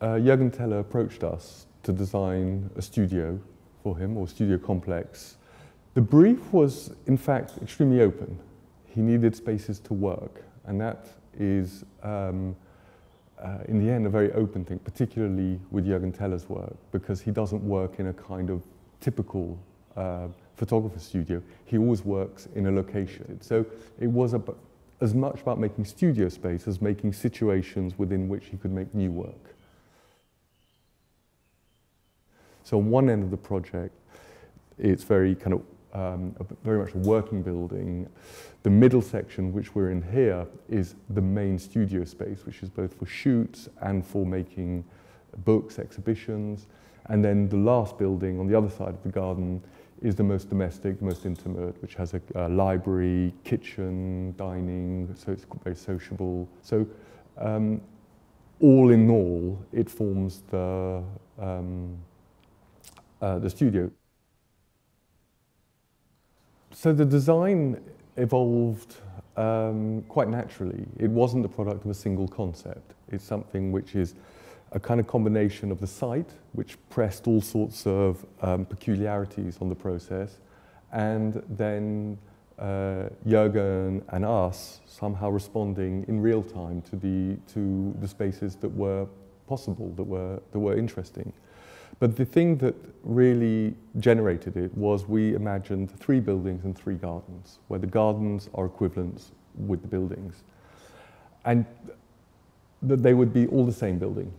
uh, Jürgen Teller approached us to design a studio for him, or studio complex. The brief was, in fact, extremely open. He needed spaces to work, and that is, um, uh, in the end, a very open thing, particularly with Jürgen Teller's work, because he doesn't work in a kind of typical uh, photographer studio. He always works in a location. So it was as much about making studio space as making situations within which he could make new work. So on one end of the project, it's very kind of um, very much a working building. The middle section, which we're in here, is the main studio space, which is both for shoots and for making books, exhibitions. And then the last building on the other side of the garden is the most domestic, the most intimate, which has a, a library, kitchen, dining, so it's very sociable. So um, all in all, it forms the, um, uh, the studio. So the design evolved um, quite naturally. It wasn't the product of a single concept. It's something which is a kind of combination of the site, which pressed all sorts of um, peculiarities on the process, and then uh, Jürgen and us somehow responding in real time to the, to the spaces that were possible, that were, that were interesting. But the thing that really generated it was we imagined three buildings and three gardens, where the gardens are equivalents with the buildings. And that they would be all the same building.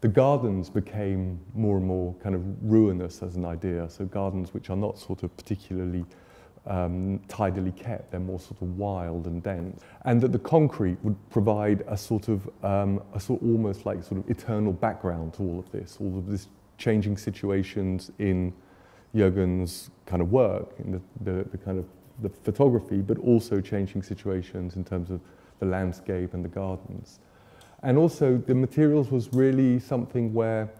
The gardens became more and more kind of ruinous as an idea. So gardens which are not sort of particularly um, tidily kept, they're more sort of wild and dense. And that the concrete would provide a sort of, um, a sort almost like sort of eternal background to all of this, all of this changing situations in Jürgen's kind of work, in the, the, the kind of the photography, but also changing situations in terms of the landscape and the gardens. And also the materials was really something where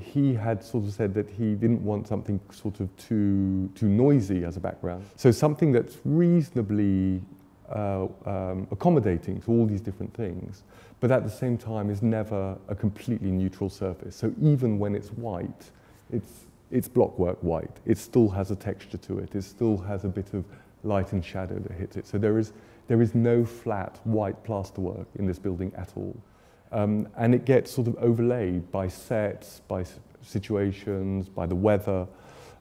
he had sort of said that he didn't want something sort of too, too noisy as a background. So something that's reasonably uh, um, accommodating to all these different things, but at the same time is never a completely neutral surface. So even when it's white, it's, it's blockwork white. It still has a texture to it. It still has a bit of light and shadow that hits it. So there is, there is no flat white plasterwork in this building at all. Um, and it gets sort of overlaid by sets, by situations, by the weather.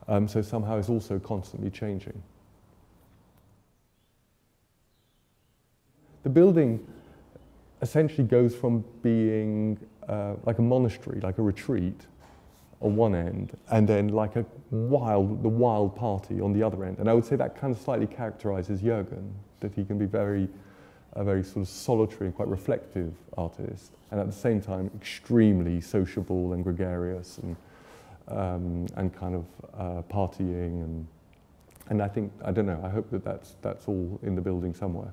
Um, so somehow it's also constantly changing. The building essentially goes from being uh, like a monastery, like a retreat, on one end, and then like a wild, the wild party on the other end. And I would say that kind of slightly characterizes Jürgen, that he can be very, a very sort of solitary and quite reflective artist, and at the same time extremely sociable and gregarious and um, and kind of uh, partying and and I think I don't know. I hope that that's that's all in the building somewhere.